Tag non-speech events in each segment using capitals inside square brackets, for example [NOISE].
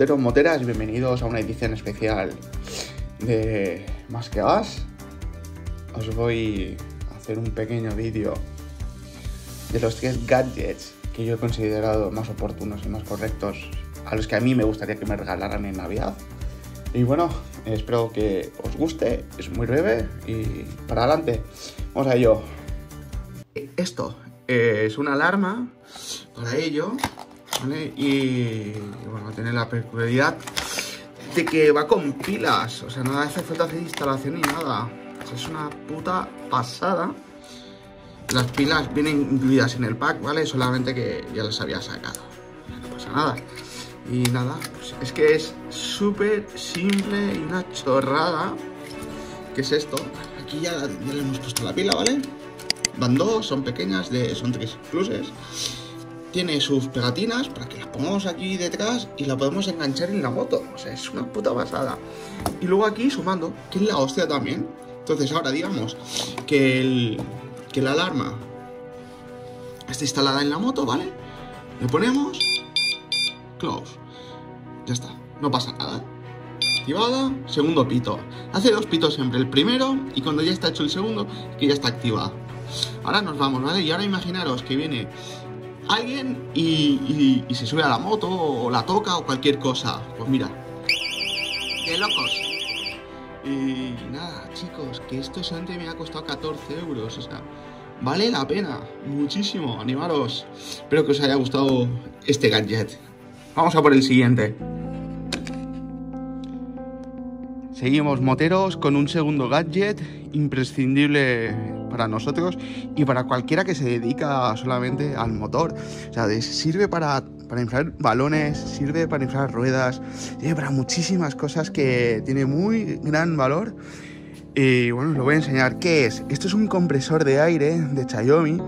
moteros, moteras, bienvenidos a una edición especial de Más que Gas. Os voy a hacer un pequeño vídeo de los tres gadgets que yo he considerado más oportunos y más correctos a los que a mí me gustaría que me regalaran en Navidad. Y bueno, espero que os guste, es muy breve y para adelante. Vamos a ello. Esto es una alarma para ello, Y bueno, tiene la peculiaridad de que va con pilas, o sea, no hace falta hacer instalación ni nada. es una puta pasada. Las pilas vienen incluidas en el pack, ¿vale? Solamente que ya las había sacado. No pasa nada. Y nada, pues es que es súper simple y una chorrada. ¿Qué es esto? Aquí ya, ya le hemos puesto la pila, ¿vale? Van dos, son pequeñas, de, son tres pluses. Tiene sus pegatinas para que las pongamos aquí detrás y la podemos enganchar en la moto. O sea, es una puta pasada. Y luego aquí sumando, que es la hostia también. Entonces ahora digamos que, el, que la alarma está instalada en la moto, ¿vale? Le ponemos close. Ya está, no pasa nada. Activada, segundo pito. Hace dos pitos siempre, el primero y cuando ya está hecho el segundo, que ya está activada. Ahora nos vamos, ¿vale? Y ahora imaginaros que viene alguien y, se sube a la moto o la toca o cualquier cosa. Pues mira, qué locos. Y nada, chicos, que esto solamente me ha costado 14 euros, o sea, vale la pena, muchísimo, animaros. Espero que os haya gustado este gadget. Vamos a por el siguiente. Seguimos moteros con un segundo gadget imprescindible para nosotros y para cualquiera que se dedica solamente al motor. O sea, sirve para, para inflar balones, sirve para inflar ruedas, sirve para muchísimas cosas que tiene muy gran valor. Y bueno, os lo voy a enseñar. ¿Qué es? Esto es un compresor de aire de Xiaomi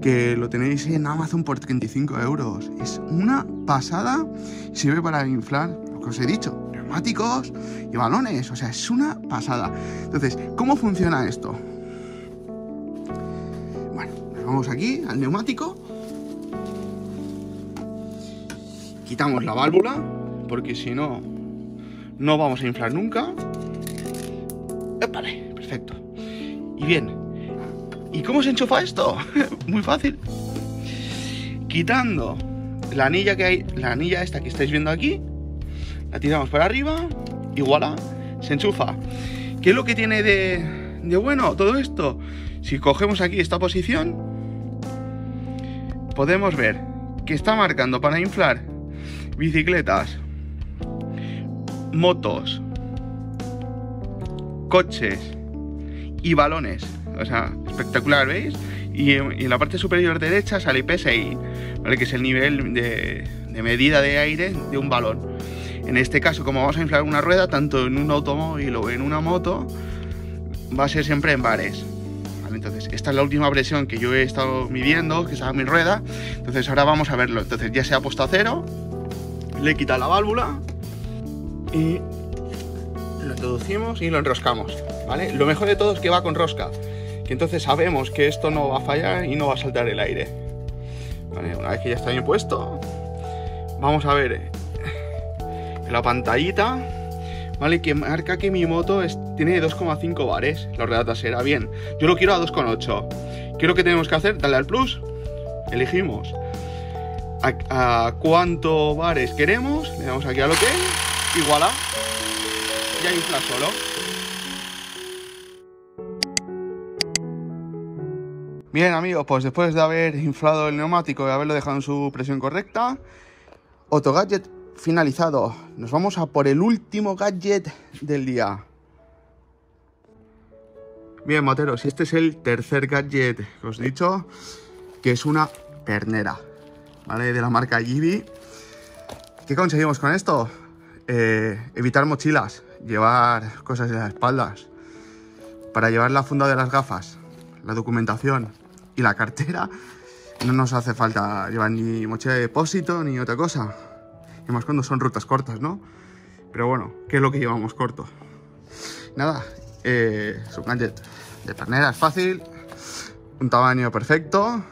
que lo tenéis en Amazon por 35 euros. Es una pasada. Sirve para inflar, lo que os he dicho, neumáticos y balones. O sea, es una pasada. Entonces, ¿cómo funciona esto? Vamos aquí al neumático. Quitamos la válvula, porque si no, no vamos a inflar nunca. Vale, perfecto. Y bien, ¿y cómo se enchufa esto? [LAUGHS] Muy fácil. Quitando la anilla que hay, la anilla esta que estáis viendo aquí, la tiramos para arriba y voilà, se enchufa. ¿Qué es lo que tiene de bueno todo esto? Si cogemos aquí esta posición, podemos ver que está marcando para inflar bicicletas, motos, coches y balones. O sea, espectacular, ¿veis? Y en, la parte superior derecha sale PSI, ¿vale? que es el nivel de, de medida de aire de un balón. En este caso, como vamos a inflar una rueda, tanto en un automóvil o en una moto, va a ser siempre en bares. Entonces, esta es la última presión que yo he estado midiendo, que es mi rueda. Entonces, ahora vamos a verlo. Entonces, ya se ha puesto a cero, le quita la válvula y lo introducimos y lo enroscamos. ¿vale? Lo mejor de todo es que va con rosca, que entonces sabemos que esto no va a fallar y no va a saltar el aire. Una vez que ya está bien puesto, vamos a ver la pantallita, ¿vale? Que marca que mi moto tiene 2,5 bares, la rueda trasera. Bien, yo lo quiero a 2,8. ¿Qué es lo que tenemos que hacer? Darle al plus, elegimos a, cuánto bares queremos, le damos aquí a lo que y voilà, ya infla solo. Bien amigos, pues después de haber inflado el neumático y haberlo dejado en su presión correcta, Autogadget finalizado. Nos vamos a por el último gadget del día. Bien, moteros, este es el tercer gadget que os he dicho, que es una pernera, ¿vale? De la marca Gibi. ¿Qué conseguimos con esto? Eh, evitar mochilas, llevar cosas en las espaldas, para llevar la funda de las gafas, la documentación y la cartera, no nos hace falta llevar ni mochila de depósito ni otra cosa y más cuando son rutas cortas, ¿no? Pero bueno, ¿qué es lo que llevamos corto? Nada, eh, su gadget de pernera es fácil, un tamaño perfecto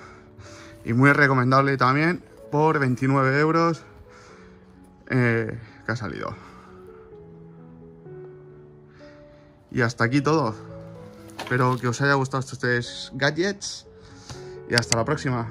y muy recomendable también por 29 euros. Eh, que ha salido. Y hasta aquí todo. Espero que os haya gustado estos tres gadgets y hasta la próxima.